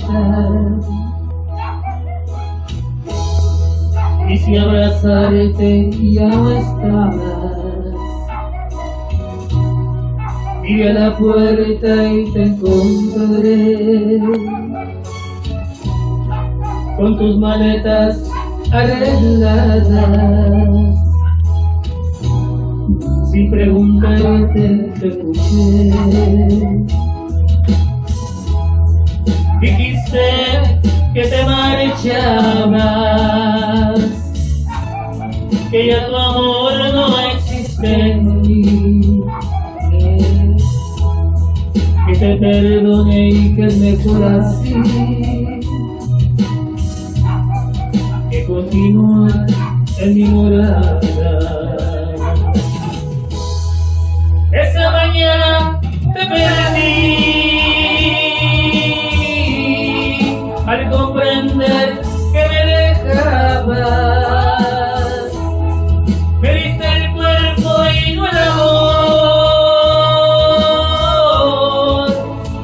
despertar. Quise abrazarte y ya no estabas. Y a la puerta y te encontraré con tus maletas arregladas. Sin preguntarte te escuché. Dijiste que te marchabas, que ya tu amor no existe en mí. Que te perdone y que es mejor así. Que continúe en mi morada. Que me dejabas. Me diste el cuerpo y no el amor.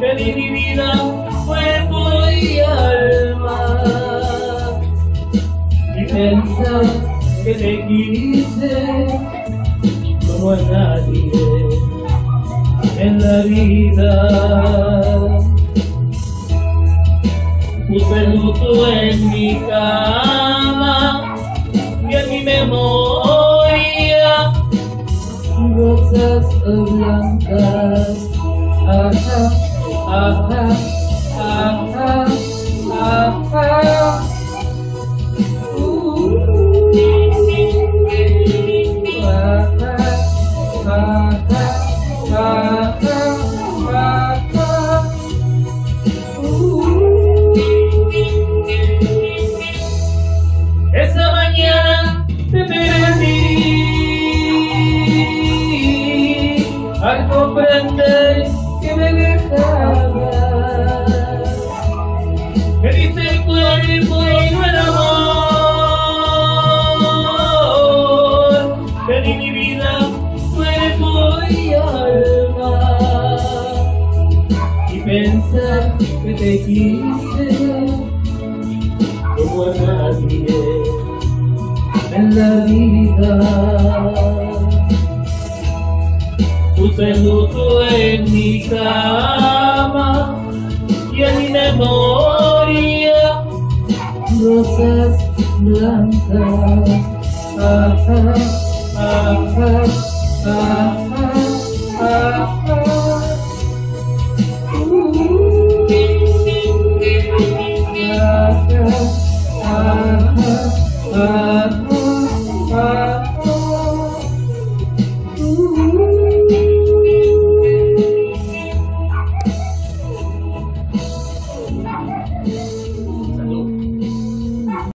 Te di mi vida, cuerpo y alma. Y pensar que te quise como a nadie en la vida. Puse luto en mi cama y en mi memoria rosas blancas. Ajá, ajá, ajá. Esa mañana te perdí al comprender que me dejabas. Me diste el cuerpo y no el amor. Te di mi vida, cuerpo y alma. Y pensar que te quise nadie en la vida. Puse luto en mi cama y en mi memoria rosas blancas.